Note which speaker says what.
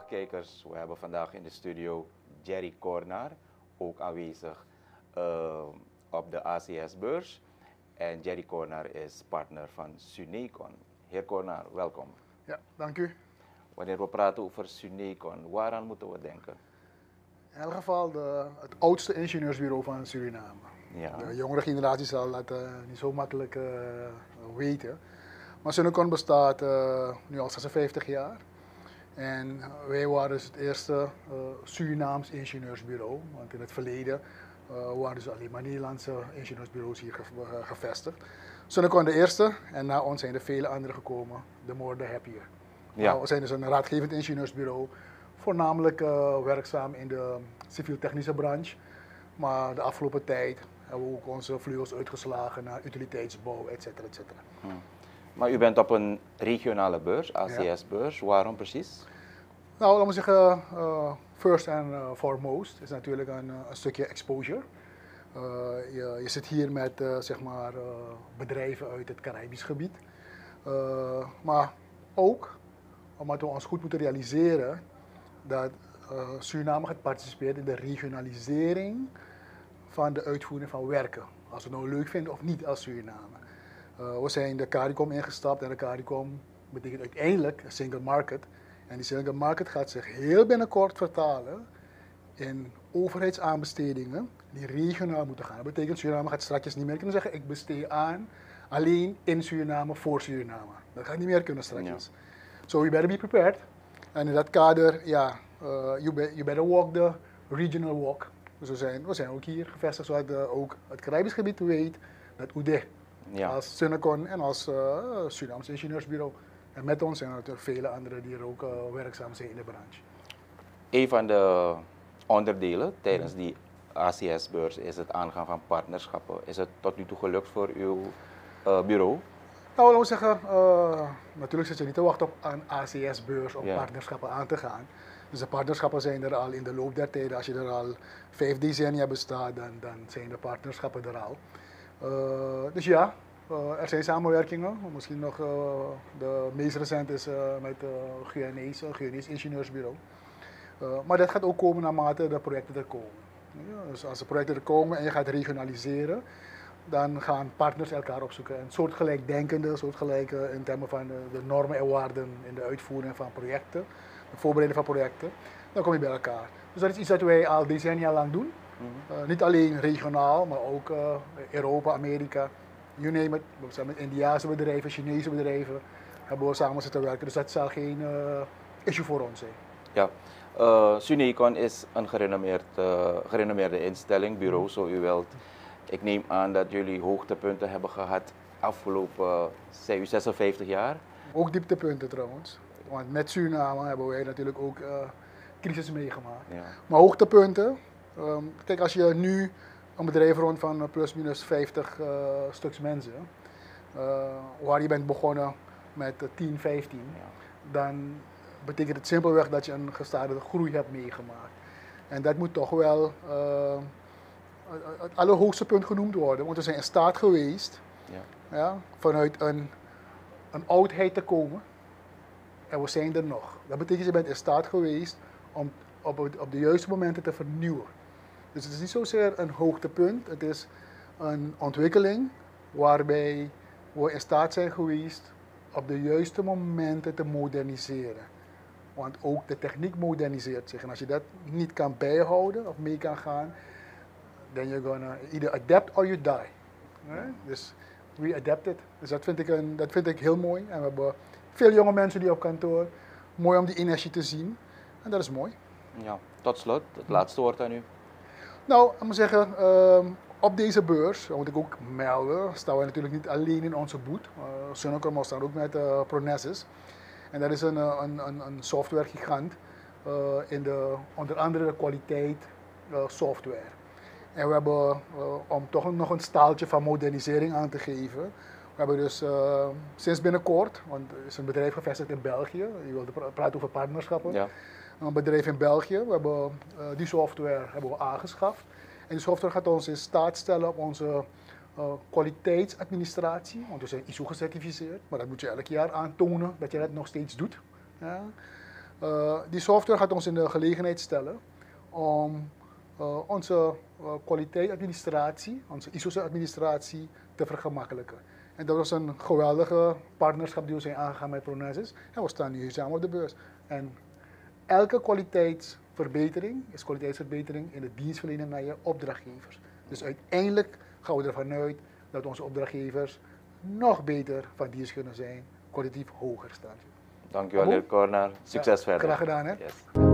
Speaker 1: kijkers, we hebben vandaag in de studio Jerry Kornaar, ook aanwezig uh, op de ACS-beurs. En Jerry Kornaar is partner van Sunecon. Heer Kornaar, welkom.
Speaker 2: Ja, dank u.
Speaker 1: Wanneer we praten over Sunecon, waaraan moeten we denken?
Speaker 2: In elk geval de, het oudste ingenieursbureau van Suriname. Ja. De jongere generatie zal dat uh, niet zo makkelijk uh, weten. Maar Sunecon bestaat nu al 56 jaar. En wij waren dus het eerste uh, Surinaams ingenieursbureau. Want in het verleden uh, waren dus alleen maar Nederlandse ingenieursbureaus hier ge uh, gevestigd. Sunnecon de eerste en na ons zijn er vele andere gekomen. De more the happier. Ja. Nou, we zijn dus een raadgevend ingenieursbureau. Voornamelijk werkzaam in de civiel-technische branche. Maar de afgelopen tijd hebben we ook onze vleugels uitgeslagen naar utiliteitsbouw, et cetera, et cetera.
Speaker 1: Hmm. Maar u bent op een regionale beurs, ACS-beurs. Waarom precies?
Speaker 2: Nou, laten we zeggen, uh, first and uh, foremost is natuurlijk een, uh, een stukje exposure. Je, je, zit hier met zeg maar, bedrijven uit het Caribisch gebied. maar ook omdat we ons goed moeten realiseren dat Suriname gaat participeren in de regionalisering van de uitvoering van werken. Als we het nou leuk vinden of niet als Suriname. Uh, we zijn de CARICOM ingestapt en de CARICOM betekent uiteindelijk een single market. En die single market gaat zich heel binnenkort vertalen in overheidsaanbestedingen die regionaal moeten gaan. Dat betekent Suriname gaat straks niet meer kunnen zeggen ik besteed aan alleen in Suriname voor Suriname. Dat gaat niet meer kunnen straks. Ja. So you better be prepared. En in dat kader, ja, uh, you, be, you better walk the regional walk. Dus we zijn, we zijn ook hier gevestigd zodat uh, ook het Caribisch gebied weet dat UDE ja. als Sunnecon en als uh, Surinaams ingenieursbureau. En met ons zijn er natuurlijk vele anderen die er ook uh, werkzaam zijn in de branche.
Speaker 1: Een van de onderdelen tijdens die ACS-beurs is het aangaan van partnerschappen. Is het tot nu toe gelukt voor uw uh, bureau?
Speaker 2: Nou, laten we zeggen, uh, natuurlijk zit je niet te wachten op een ACS-beurs om ja. partnerschappen aan te gaan. Dus de partnerschappen zijn er al in de loop der tijden. Als je er al vijf decennia bestaat, dan, dan zijn de partnerschappen er al. Uh, dus ja, uh, er zijn samenwerkingen. Misschien nog uh, de meest recent is met GNE's, GNE's Ingenieursbureau. maar dat gaat ook komen naarmate de projecten er komen. Dus als de projecten er komen en je gaat regionaliseren, dan gaan partners elkaar opzoeken. En soortgelijk denkende, soortgelijk in termen van de, de, normen en waarden in de uitvoering van projecten, de voorbereiding van projecten, dan kom je bij elkaar. Dus dat is iets dat wij al decennia lang doen. Uh, niet alleen regionaal, maar ook uh, Europa, Amerika, you name it. We zijn met Indiaanse bedrijven, Chinese bedrijven hebben we samen zitten werken. Dus dat zal geen uh, issue voor ons zijn.
Speaker 1: Ja, uh, Sunecon is een gerenommeerd, gerenommeerde instelling, bureau, zo u wilt. Ik neem aan dat jullie hoogtepunten hebben gehad afgelopen u 56 jaar.
Speaker 2: Ook dieptepunten trouwens. Want met Suriname hebben wij natuurlijk ook crisis meegemaakt. Ja. Maar hoogtepunten, Um, kijk, als je nu een bedrijf rond van plus minus 50 uh, stuks mensen, uh, waar je bent begonnen met 10, 15, ja. dan betekent het simpelweg dat je een gestadige groei hebt meegemaakt. En dat moet toch wel uh, het allerhoogste punt genoemd worden, want we zijn in staat geweest ja. Ja, vanuit een, een oudheid te komen en we zijn er nog. Dat betekent je bent in staat geweest om op, op de juiste momenten te vernieuwen. Dus het is niet zozeer een hoogtepunt, het is een ontwikkeling waarbij we in staat zijn geweest op de juiste momenten te moderniseren. Want ook de techniek moderniseert zich. En als je dat niet kan bijhouden of mee kan gaan, then you're gonna either adapt or you die. Right? Dus we adapted. Dus dat vind, ik een, dat vind ik heel mooi. En we hebben veel jonge mensen die op kantoor. Mooi om die energie te zien. En dat is mooi.
Speaker 1: Ja, tot slot, het laatste woord aan u.
Speaker 2: Nou, ik moet zeggen, uh, op deze beurs, moet ik ook melden, staan we natuurlijk niet alleen in onze boot. Uh, Sunnocom staan ook met uh, Pronesis. En dat is een, eh, een, een, een software gigant uh, in de, onder andere de kwaliteit uh, software. En we hebben, om toch nog een staaltje van modernisering aan te geven, we hebben dus sinds binnenkort, want er is een bedrijf gevestigd in België, je wilde praten over partnerschappen. Ja een bedrijf in België. We hebben uh, die software hebben we aangeschaft. En die software gaat ons in staat stellen op onze uh, kwaliteitsadministratie. Want we zijn ISO gecertificeerd, maar dat moet je elk jaar aantonen dat je dat nog steeds doet. Ja. Uh, die software gaat ons in de gelegenheid stellen om onze kwaliteitsadministratie, onze ISO-administratie te vergemakkelijken. En dat was een geweldige partnerschap die we zijn aangegaan met Pronesis. En we staan nu samen op de beurs. En elke kwaliteitsverbetering is kwaliteitsverbetering in de dienstverlening naar je opdrachtgevers. Dus uiteindelijk gaan we ervan uit dat onze opdrachtgevers nog beter van dienst kunnen zijn, kwalitatief hoger staan.
Speaker 1: Dankjewel, heer Corner. Succes
Speaker 2: ja,
Speaker 1: verder.
Speaker 2: Graag gedaan, hè?
Speaker 1: Yes.